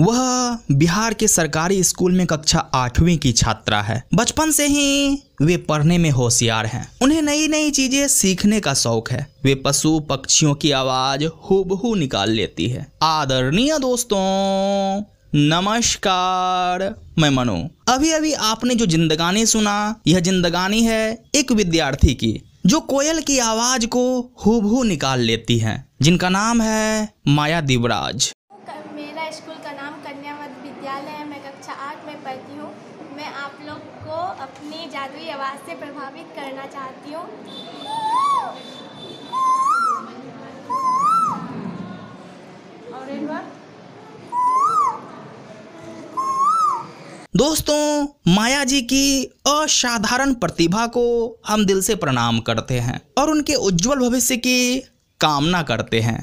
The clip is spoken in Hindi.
वह बिहार के सरकारी स्कूल में कक्षा आठवीं की छात्रा है। बचपन से ही वे पढ़ने में होशियार हैं। उन्हें नई नई चीज़ें सीखने का शौक है। वे पशु पक्षियों की आवाज़ हूबहू निकाल लेती है। आदरणीय दोस्तों, नमस्कार, मैं मनु। अभी अभी आपने जो जिंदगानी सुना, यह जिंदगानी है एक विद्यार्थी की, जो कोयल की आवाज़ को हूबहू निकाल लेती हैं, जिनका नाम है माया दिवराज। कन्या मध्य विद्यालय है। मैं कक्षा आठ में पढ़ती हूँ। मैं आप लोग को अपनी जादुई आवाज़ से प्रभावित करना चाहती हूँ। दोस्तों माया जी की असाधारण प्रतिभा को हम दिल से प्रणाम करते हैं और उनके उज्जवल भविष्य की कामना करते हैं।